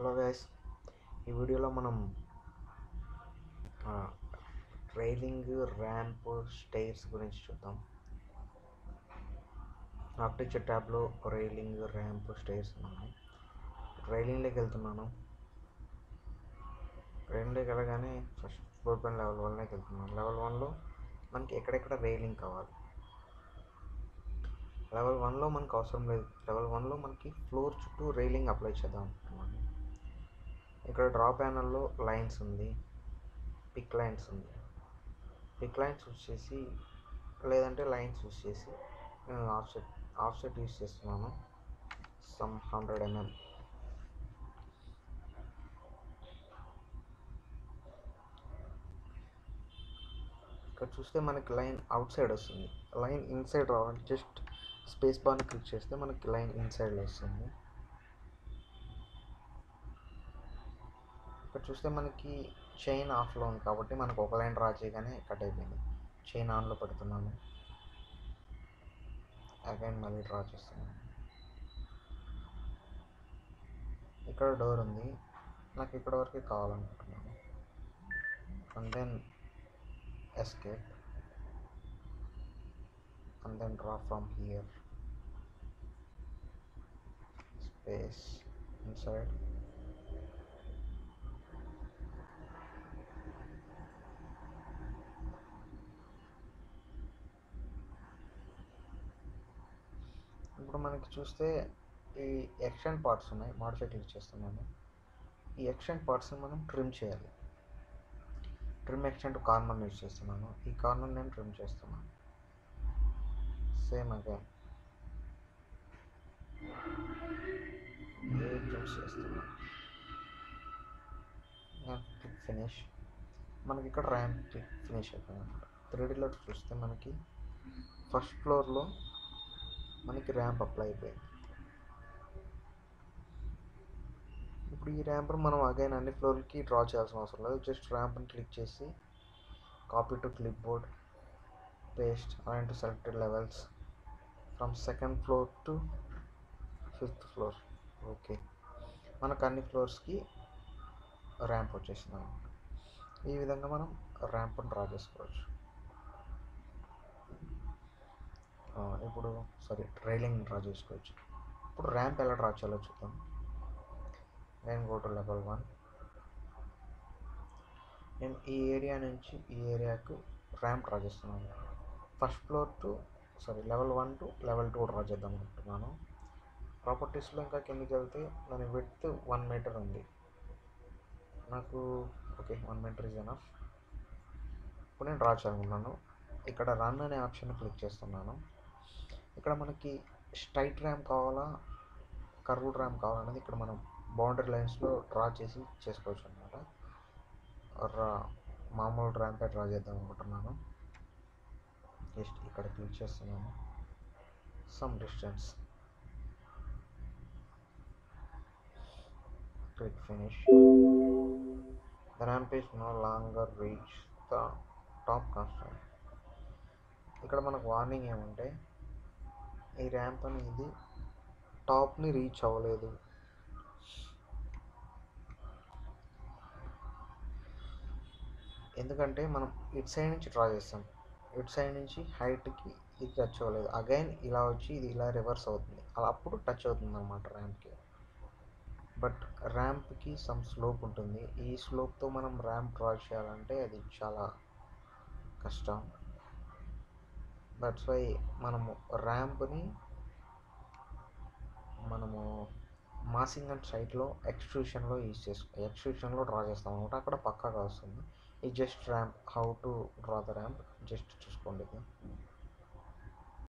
Hello guys ఈ వీడియోలో మనం రైలింగ్ ర్యాంప్ స్టైర్స్ గురించి చూద్దాం. ఆర్టిచర్ ట్యాబ్లో రైలింగ్ ర్యాంప్ స్టైర్స్ ఉన్నాయి. రైలింగ్లోకి వెళ్తున్నాను. రైలింగ్లోకి వెళ్ళగానే ఫస్ట్ ఫోర్ పాయింట్ లెవెల్ వన్లోకి వెళ్తున్నాను. లెవెల్ వన్లో మనకి ఎక్కడెక్కడ రైలింగ్ కావాలి? లెవెల్ వన్లో మనకు అవసరం లేదు. లెవెల్ వన్లో మనకి ఫ్లోర్ చుట్టూ రైలింగ్ అప్లై చేద్దాం. ఇక్కడ డ్రా ప్యానల్లో లైన్స్ ఉంది. పిక్ లైన్స్ ఉంది. పిక్ లైన్స్ యూస్ చేసి లేదంటే లైన్స్ యూస్ చేసి నేను ఆఫ్సెట్ ఆఫ్సెట్ యూస్ చేస్తున్నాను. Some hundred mm. ఇక్కడ చూస్తే మనకి లైన్ అవుట్ సైడ్ వస్తుంది. లైన్ ఇన్సైడ్ రావాలి. జస్ట్ స్పేస్ బార్ని క్లిక్ చేస్తే మనకి లైన్ ఇన్సైడ్ వస్తుంది. ఇక్కడ చూస్తే మనకి చైన్ ఆఫ్లో ఉంది కాబట్టి మనకు ఒక లైన్ డ్రా చేయగానే కట్ అయిపోయింది. చైన్ ఆన్లో పెడుతున్నాను అగైన్ మళ్ళీ డ్రా చేస్తున్నాను ఇక్కడ డోర్ ఉంది. నాకు ఇక్కడ వరకే కావాలనుకుంటున్నాను. And then escape and then draw from here. Space inside. ఇప్పుడు మనకి చూస్తే ఈ ఎక్స్టెంట్ పార్ట్స్ ఉన్నాయి. మాడిఫై క్లిక్ చేస్తున్నాను. ఈ ఎక్స్టెంట్ పార్ట్స్ని మనం ట్రిమ్ చేయాలి. ట్రిమ్ ఎక్స్టెంట్ కార్నర్ యూజ్ చేస్తున్నాను. ఈ కార్నర్ నేను ట్రిమ్ చేస్తున్నాను. సేమ్ అగైన్ ట్రిమ్ చేస్తున్నాను. క్లిక్ ఫినిష్ మనకి ఇక్కడ ర్యాంప్ క్లిక్ ఫినిష్ అయిపోయింది. అనమాట త్రీడీలో చూస్తే మనకి ఫస్ట్ ఫ్లోర్లో మనకి ర్యాంప్ అప్లై అయిపోయింది. ఇప్పుడు ఈ ర్యాంప్ను మనం అగైన్ అన్ని ఫ్లోర్కి డ్రా చేయాల్సిన అవసరం లేదు. జస్ట్ ర్యాంప్ని క్లిక్ చేసి copy to clipboard paste aligned to selected levels from second floor to fifth floor okay మనకు అన్ని ఫ్లోర్స్కి ర్యాంప్ వచ్చేసింది అనమాట ఈ విధంగా మనం ర్యాంప్ని డ్రా చేసుకోవచ్చు. ఇప్పుడు సారీ రైలింగ్ డ్రా చేసుకోవచ్చు. ఇప్పుడు ర్యాంప్ ఎలా డ్రా చేయాలో చూద్దాం. నేను గో టు లెవెల్ వన్ నేను ఈ ఏరియా నుంచి ఈ ఏరియాకు ర్యాంప్ డ్రా చేస్తున్నాను first floor to sorry level one to level two draw చేద్దాం అనుకుంటున్నాను. ప్రాపర్టీస్లో ఇంకా కిందకి వెళ్తే దాని విడ్త్ వన్ మీటర్ ఉంది. నాకు okay one metre is enough ఇప్పుడు నేను డ్రా చేయాలనుకున్నాను ఇక్కడ రన్ అనే ఆప్షన్ క్లిక్ చేస్తున్నాను. ఇక్కడ మనకి స్ట్రైట్ ర్యామ్ కావాలా? కర్వ్డ్ ర్యామ్ కావాలనేది ఇక్కడ మనం బౌండరీ లైన్స్లో డ్రా చేసి చేసుకోవచ్చు అనమాట రా మామూలు ర్యాంపే డ్రా చేద్దాం అనుకుంటున్నాను. జస్ట్ ఇక్కడ క్లిక్ చేస్తున్నాను. Some distance. Click finish. The ramp is no longer reach the top constant ఇక్కడ మనకు వార్నింగ్ ఏమంటే ఈ ర్యాంప్ అనేది టాప్ని రీచ్ అవ్వలేదు. ఎందుకంటే మనం ఇటు సైడ్ నుంచి డ్రా చేస్తాం. ఇటు సైడ్ నుంచి హైట్కి ఇది టచ్ అవ్వలేదు. అగైన్ ఇలా వచ్చి ఇది ఇలా రివర్స్ అవుతుంది. అలా అప్పుడు టచ్ అవుతుంది అనమాట ర్యాంప్కి బట్ ర్యాంప్కి సమ్ స్లోప్ ఉంటుంది. ఈ స్లోప్తో మనం ర్యాంప్ డ్రా చేయాలంటే అది చాలా కష్టం. దట్స్ వై మనము ర్యాంప్ని మనము మాసింగ్ అండ్ సైట్లో ఎక్స్ట్రూషన్లో యూజ్ చేసుకో ఎక్స్ట్రూషన్లో డ్రా చేస్తాం అనమాట అక్కడ పక్కాగా వస్తుంది ఈ just ramp how to draw the ramp just చూసుకోండి.